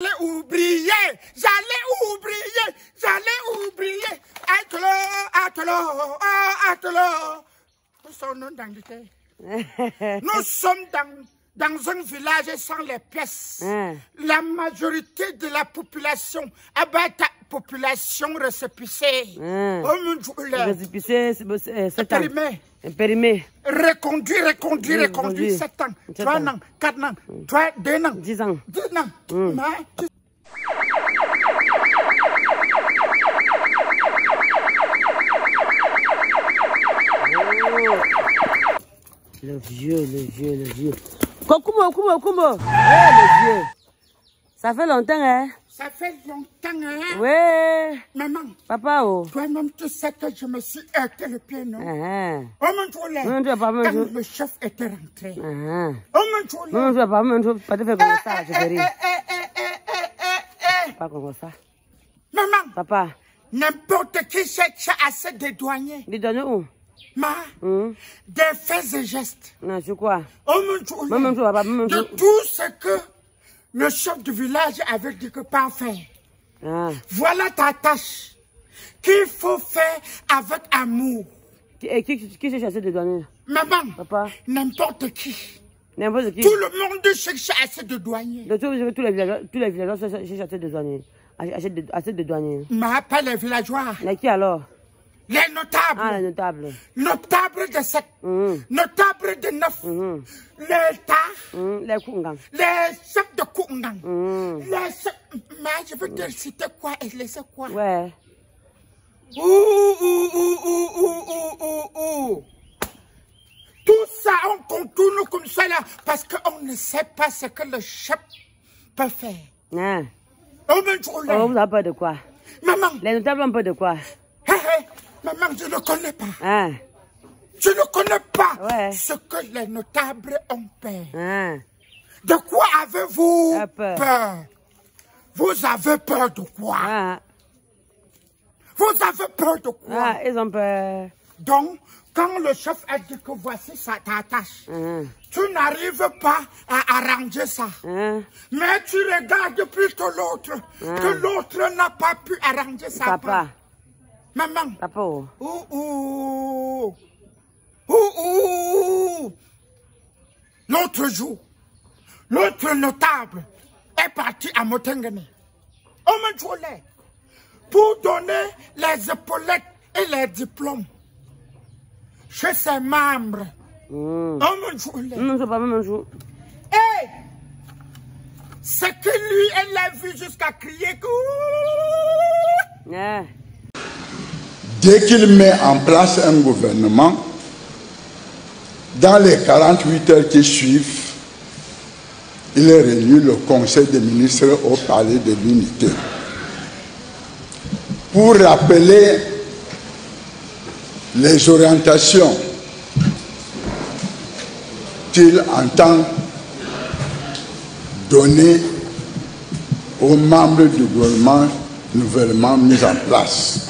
J'allais oublier, j'allais oublier, j'allais oublier. Atelo, atelo, ah, atelo. Nous sommes dans le thé. Nous sommes dans, dans un village sans les pièces. Hein. La majorité de la population, abat population récépissée. Hein. Oh mon Dieu, Récépissé, c'est 7 ans. périmé, Périmé. reconduit, reconduit, reconduit, reconduit. 7 ans, Sept 3 ans. ans, 4 ans, 3, 2 ans, 10 ans. 10 ans. Mais Le vieux, le vieux, le vieux. Kokumo. Ouais, le vieux. Ça fait longtemps, hein? Ça fait longtemps, hein? Ouais. Maman, Papa, oh. toi-même, tu sais que je me suis heurté le pied, non? Ah, Oh mon Dieu, Mon Dieu, papa, mon quand Dieu. le chef était rentré. ah. Oh mon Dieu, Non, je vais pas, non, vais pas te faire comme ça, je vais eh, rire. eh, eh, eh, eh, eh. Pas comme ça. Maman, Papa, n'importe qui cherche à se dédouaner. donne où? Ma, Hum? des faits et gestes. Non, c'est quoi? Oh mon Dieu, Maman, tu vas pas, maman, de tu- tout ce que le chef du village avait dit que pas faire. Ah. Voilà ta tâche qu'il faut faire avec amour. Qui, eh, qui, qui s'est chassé de donner? Maman, Papa, n'importe qui. n'importe qui. Tout le monde cherche à se dédouaner. De tous, tous les villageois, tous les villageois sont chassés de douaniers. Achète de, achète de douaniers. Mais pas les villageois, Mais qui alors? Les notables, Ah, les notables. notables de sept, Hum, notables de neuf, hum, l'État, hum, les Kungang. les chefs de Koungang, Hum, les chefs... Mais je veux te citer quoi et laisser quoi? Ouais. Ouh, ouh, ouh, ouh, ouh, ouh, ouh. Tout ça, on contourne comme ça là, parce qu'on ne sait pas ce que le chef peut faire. Hein. Oh, mon Dieu, Oh, avez peur de quoi? Maman, Les notables ont peur de quoi? Maman, je ne connais pas. Hein? Je ne connais pas Ouais. ce que les notables ont peur. Hein? De quoi avez-vous Ah, peur. peur? Vous avez peur de quoi? Ah, Vous avez peur de quoi? Ah, ils ont peur. Donc, quand le chef a dit que voici sa, ta tâche, Hein? tu n'arrives pas à arranger ça. Hein? Mais tu regardes plutôt l'autre, que l'autre n'a pas pu arranger sa part. Maman, Papa, oh. ouh, ouh, ouh, ouh. L'autre jour, l'autre notable est parti à Motengene, au Manchoulé, pour donner les épaulettes et les diplômes chez ses membres. Un jour. Hey! C'est que lui, elle l'a vu jusqu'à crier que... Dès qu'il met en place un gouvernement, dans les 48 heures qui suivent, il réunit le Conseil des ministres au palais de l'unité. Pour rappeler les orientations qu'il entend donner aux membres du gouvernement nouvellement mis en place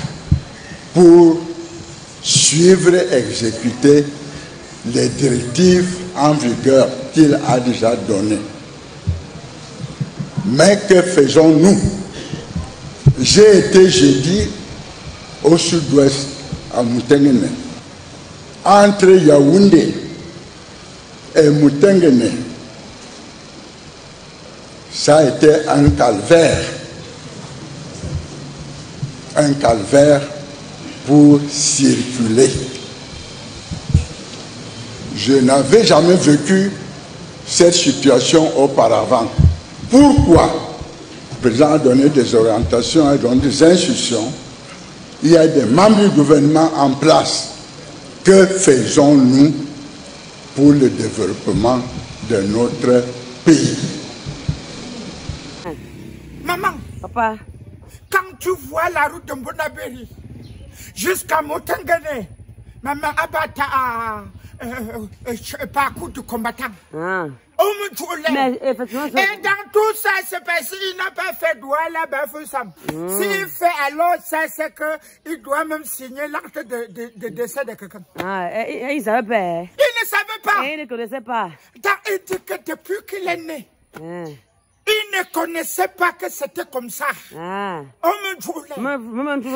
pour suivre et exécuter les directives en vigueur qu'il a déjà données. Mais que faisons-nous? J'ai été jeudi au sud-ouest, à Moutenguene. Entre Yaoundé et Moutenguene, ça a été un calvaire. Un calvaire pour circuler. Je n'avais jamais vécu cette situation auparavant. Pourquoi? Le président a donné des orientations, a donné des instructions. Il y a des membres du gouvernement en place. Que faisons-nous pour le développement de notre pays? Maman, Papa. quand tu vois la route de Mbonaberi jusqu'à Motengene, maman abata à parcours du combattant. Ah. Mais effectivement, Et dans tout ça, c'est parce qu'il n'a pas fait droit là, ben, faut ça. S'il fait alors ça, c'est qu'il doit même signer l'acte de, de, de décès de quelqu'un. Ah, eh, eh, ils savaient pas. hein. Il ne savait pas. Eh, Ils ne connaissaient pas. Dans- il dit que depuis qu'il est né, Hein. Ils ne connaissaient pas que c'était comme ça. Ah. On me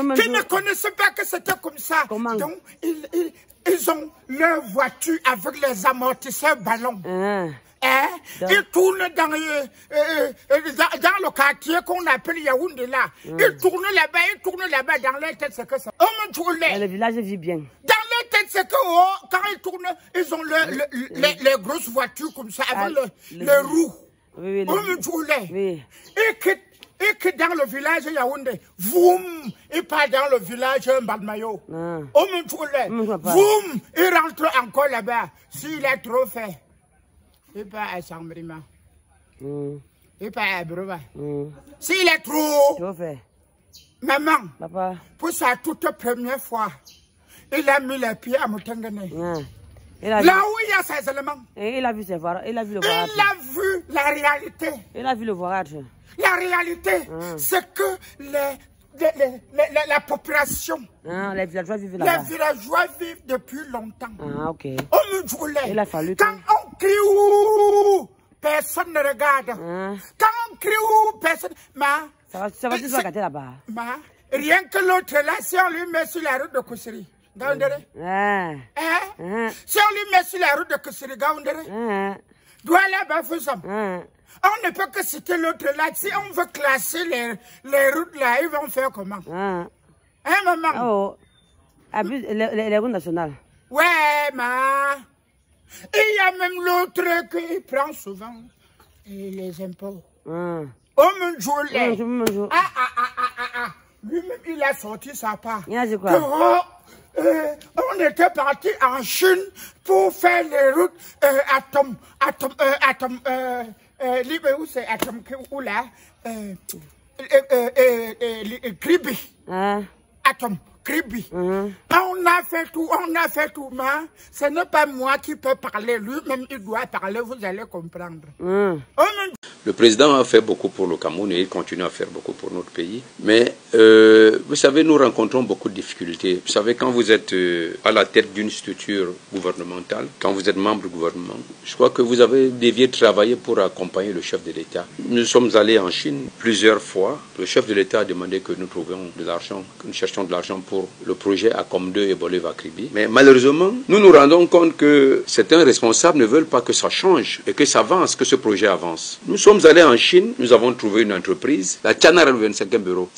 même, Qui ne connaissaient pas que c'était comme ça. Comment Donc, ils, ils, ils ont leur voiture avec les amortisseurs ballons. Ah. Hein? Ils tournent dans, euh, euh, euh, dans, dans le quartier qu'on appelle Yaoundé là. Ils tournent là-bas, ils tournent là-bas. Dans leur tête, c'est que ça. On me le village vit bien. Dans leur tête, c'est que oh, quand ils tournent, ils ont le- le- les, les grosses voitures comme ça, avec Ah, le, le-. Oui, oui, On le- oui. Et que, et que dans le village Yaoundé, voum, il part dans le village Mbadmayo. Ah. On me. Mm, papa. Voum, il rentre encore là-bas. S'il est trop fait, il part à Sambrima. Hum, Il part à Brova. hum. S'il est trop, vas faire. maman, Papa. pour sa toute première fois, il a mis les pieds à Mutangane. Ah. Vu, Là où il y a ses éléments, et il a vu ses. Il a vu le il a vu la réalité. Il a vu le voirage. La réalité, Mm. c'est que les, les- les- les- les- la population, Ah, les villageois vivent les là-bas. villageois vivent depuis longtemps. Ah, ok. On me jouait. Il a fallu Quand que- on crie ouh, personne ne regarde. Ah. Quand on crie ouh, personne. Ma, Ça va, ça va C'est- gâter là-bas. ma, rien que l'autre là, si on lui met sur la route de Koussiri, Gaoundere, Ah. hein? Ah. Si on lui met sur la route de Koussiri, Gaoundere, Ah. Faut ça. Ah. On ne peut que citer l'autre là. Si on veut classer les, les routes là, ils vont faire comment? Ah. Hein, maman? Oh. Abuse, les, les, les routes nationales. Ouais, ma. Il y a même l'autre qui prend souvent et les impôts. Ah. On me joue les. Bonjour, bonjour. Ah, ah, ah, ah, ah, ah. Lui-même, il a sorti sa part. Il a dit quoi Que, oh, euh, on était parti en Chine pour faire les routes euh, atome, atome, euh, atome, euh, euh, libre, où c'est atome, où là, euh, euh, euh, euh, euh, euh, Kribi, Ah. atome, Kribi. Mhm. On a fait tout, on a fait tout, mais ce n'est pas moi qui peux parler, lui-même il doit parler, vous allez comprendre. On me Le président a fait beaucoup pour le Cameroun et il continue à faire beaucoup pour notre pays. Mais euh, vous savez, nous rencontrons beaucoup de difficultés. Vous savez, quand vous êtes euh, à la tête d'une structure gouvernementale, quand vous êtes membre du gouvernement, je crois que vous avez dévié travailler pour accompagner le chef de l'État. Nous sommes allés en Chine plusieurs fois. Le chef de l'État a demandé que nous trouvions de l'argent, que nous cherchions de l'argent pour le projet ACOM 2 et Bolivar Kribi. Mais malheureusement, nous nous rendons compte que certains responsables ne veulent pas que ça change et que ça avance, que ce projet avance. Nous sommes allés en Chine, nous avons trouvé une entreprise, la Chanara 25e bureau.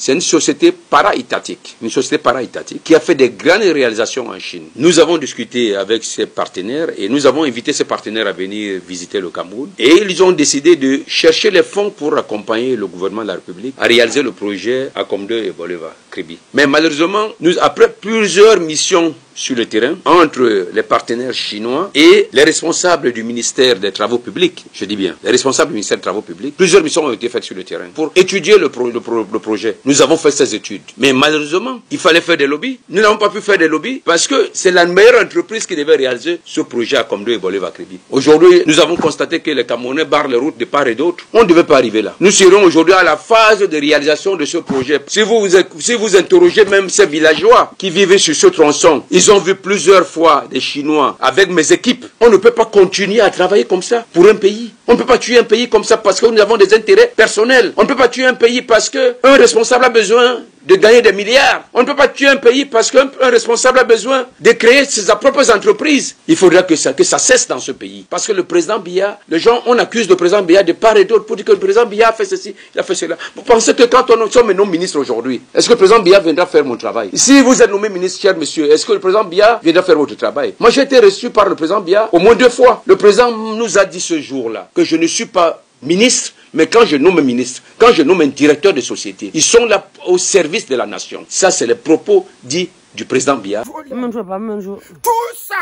Para-étatique, une société para-étatique qui a fait des grandes réalisations en Chine. Nous avons discuté avec ses partenaires et nous avons invité ces partenaires à venir visiter le Cameroun. Et ils ont décidé de chercher les fonds pour accompagner le gouvernement de la République à réaliser le projet ACOM 2 et Bolivar Kribi. Mais malheureusement, nous, après plusieurs missions sur le terrain entre les partenaires chinois et les responsables du ministère des Travaux publics, je dis bien, les responsables du ministère des Travaux publics. Plusieurs missions ont été faites sur le terrain pour étudier le, pro- le pro- le projet. Nous avons fait ces études. Mais malheureusement, il fallait faire des lobbies. Nous n'avons pas pu faire des lobbies parce que c'est la meilleure entreprise qui devait réaliser ce projet à Comdo et Bolivar. Aujourd'hui, nous avons constaté que les Camerounais barrent les routes de part et d'autre. On ne devait pas arriver là. Nous serons aujourd'hui à la phase de réalisation de ce projet. Si vous, si vous interrogez même ces villageois qui vivaient sur ce tronçon, ont vu plusieurs fois des Chinois avec mes équipes. On ne peut pas continuer à travailler comme ça pour un pays. On ne peut pas tuer un pays comme ça parce que nous avons des intérêts personnels. On ne peut pas tuer un pays parce que un responsable a besoin de gagner des milliards. On ne peut pas tuer un pays parce qu'un un responsable a besoin de créer ses propres entreprises. Il faudra que ça, cesse dans ce pays. Parce que le président Biya, les gens, on accuse le président Biya de part et d'autre pour dire que le président Biya a fait ceci, il a fait cela. Vous pensez que quand on sommes nommé ministre aujourd'hui, est-ce que le président Biya viendra faire mon travail? Si vous êtes nommé ministre, cher monsieur, est-ce que le président Biya viendra faire votre travail? Moi, j'ai été reçu par le président Biya au moins deux fois. Le président nous a dit ce jour-là que je ne suis pas ministre, mais quand je nomme un ministre, quand je nomme un directeur de société, ils sont là au service de la nation. Ça, c'est les propos dits du président Biya. Même jour, pas même jour. Tout ça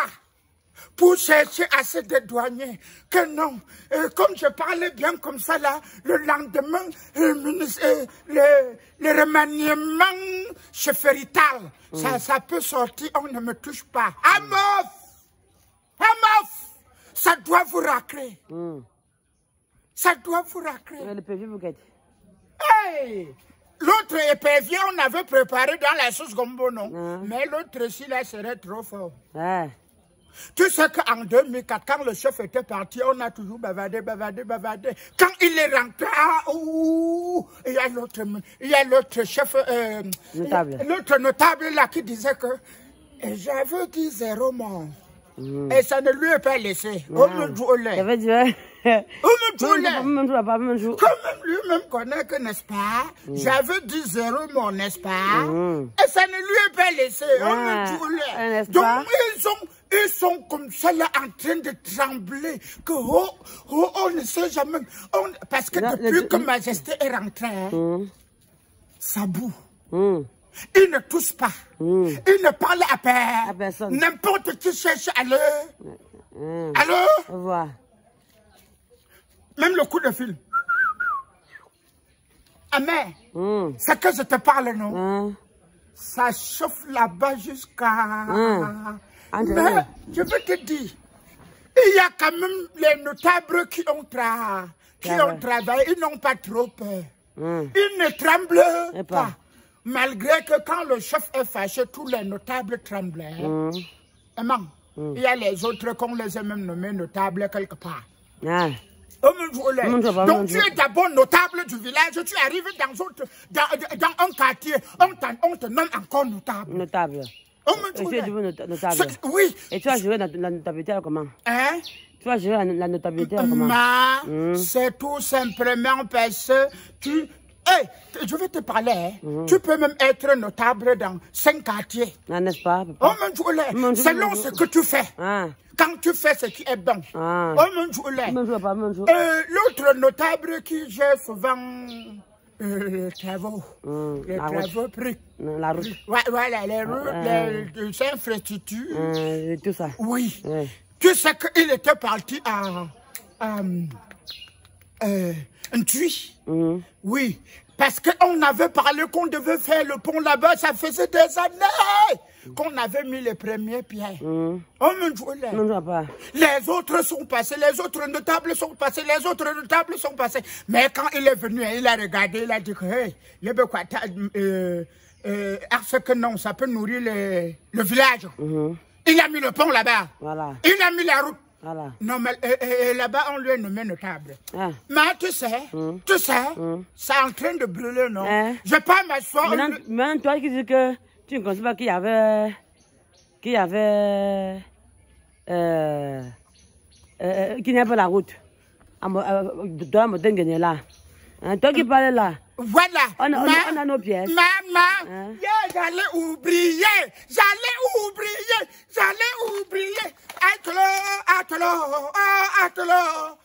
pour chercher à se dédouaner. Que non, Euh, comme je parlais bien comme ça là, le lendemain, le, ministre- euh, le, le remaniement chefferital, ça, ça peut sortir, on ne me touche pas. Amof Amof Ça doit vous racler. Hum. Ça doit vous racler. Le PV vous guette. Hey L'autre épervier, on avait préparé dans la sauce gombo, non? Mhm. Mais l'autre, si là, serait trop fort. Ah. Tu sais qu'en 2004, quand le chef était parti, on a toujours bavardé, bavardé, bavardé. Quand il est rentré, ah, ouh, il y a l'autre, il y a l'autre chef, euh, Notable. l'autre notable là qui disait que eh, j'avais dit zéro mort. Et ça ne lui est pas laissé. On me. On au lait. Même pas même jour. Comme lui-même connaît que, n'est-ce pas, j'avais dit zéro mort, n'est-ce pas Et ça ne lui est pas laissé. Ah, Donc, pas? ils sont, ils sont comme ça là en train de trembler. Que, oh, oh, on ne sait jamais. On- parce que Là, depuis le- que Majesté est rentrée, hein, ça boue. Il ne tousse pas. Il ne parle à, À personne. N'importe qui cherche à le... Allô? Au revoir. Même le coup de fil. Ah mais, Hum. c'est que je te parle, non? Hein? Ça chauffe là-bas jusqu'à... Ah, Mais, je veux te dire, il y a quand même les notables qui ont, tra- qui Ah ont travaillé, ils n'ont pas trop peur. Ils ne tremblent pas. pas. Malgré que quand le chef est fâché, tous les notables. Maman, il y a les autres qu'on les a même nommés notables quelque part. Donc tu es d'abord notable du village, tu arrives dans, autre- dans, dans un quartier, on, te nomme encore notable. Notable. Et tu es notable. Oui. Et tu as géré la, la notabilité comment? Hein? Tu as géré la, la notabilité comment? Ma, Hmm. c'est tout simplement parce que tu... Hey, je vais te parler. hein. Hmm. Tu peux même être notable dans cinq quartiers. Ah, n'est-ce pas, Oh papa là. Mon Dieu, selon ce que tu fais. Ah. Quand tu fais ce qui est bon. Ah. Oh mon Dieu. Euh, L'autre notable qui gère souvent euh, les travaux, Hum, les la travaux pris. La route. Ouais, voilà, les routes, Ah. les, les infrastructures. Euh, tout ça. Oui. Tu sais qu'il était parti à, à euh, un tuy. Hum. Oui. Parce qu'on avait parlé qu'on devait faire le pont là-bas. Ça faisait des années qu'on avait mis les premières pierres. Là. Non, jour, pas. Les autres sont passés, les autres notables sont passés, les autres notables sont passés. Mais quand il est venu, il a regardé, il a dit que, hey, t'as, euh, euh, parce que non, ça peut nourrir le, le village. Il a mis le pont là-bas. Voilà. Il a mis la route. Voilà. Non, mais euh, euh, là-bas, on lui a nommé notable. Ah. Mais tu sais, tu sais, c'est en train de brûler, non? Hein? Je pas m'asseoir. Maintenant, maintenant, toi qui dis que tu ne considères pas qu'il y avait. qu'il y avait. Euh, euh, qu'il n'y a pas la route. Euh, Dans la là. Hein, toi qui parles là. Voilà. On a- on a- Ma- on a nos pièces. Maman, Hein? yeah, j'allais oublier. J'allais oublier. J'allais oublier. Atelo, atelo, ah, atelo.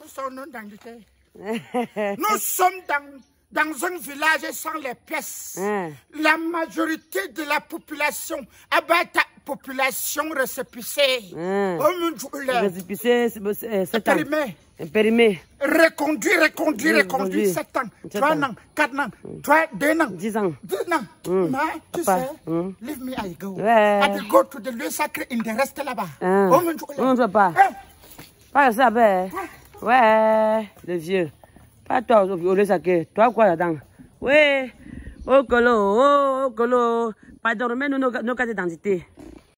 Nous sommes non dans le thé. Nous sommes dans, dans un village sans les pièces. Hein. La majorité de la population, ah ta population récépissée. Hein. Oh mon Dieu, là. Récépissé, c'est c'est- sept ans. Périmé. Périmé. Reconduit, reconduit, reconduit, reconduit. 7 ans, Sept 3 ans. ans, 4 ans, 3, 2 ans, 10 ans. 10 ans. Mais tu Papa, sais, hum. leave me, I go. Ouais. I will go to the lieu sacré in the rest là-bas. Non, toi pas. Pas ça, ben. Ouais, le vieux. Pas toi, au lieu saké. Toi, quoi là-dedans? Oui. Oh, colo, oh, oh, colo. Pardon, remets-nous nos, nos cartes d'identité.